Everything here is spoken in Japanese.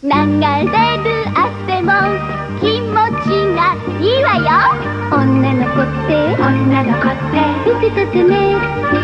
流れる汗も気持ちがいいわよ。女の子って女の子って。見てたてね。